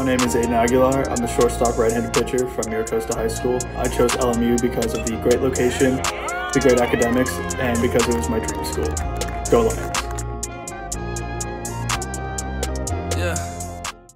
My name is Aidan Aguilar. I'm the shortstop right-handed pitcher from Mira Costa High School. I chose LMU because of the great location, the great academics, and because it was my dream school. Go Lions!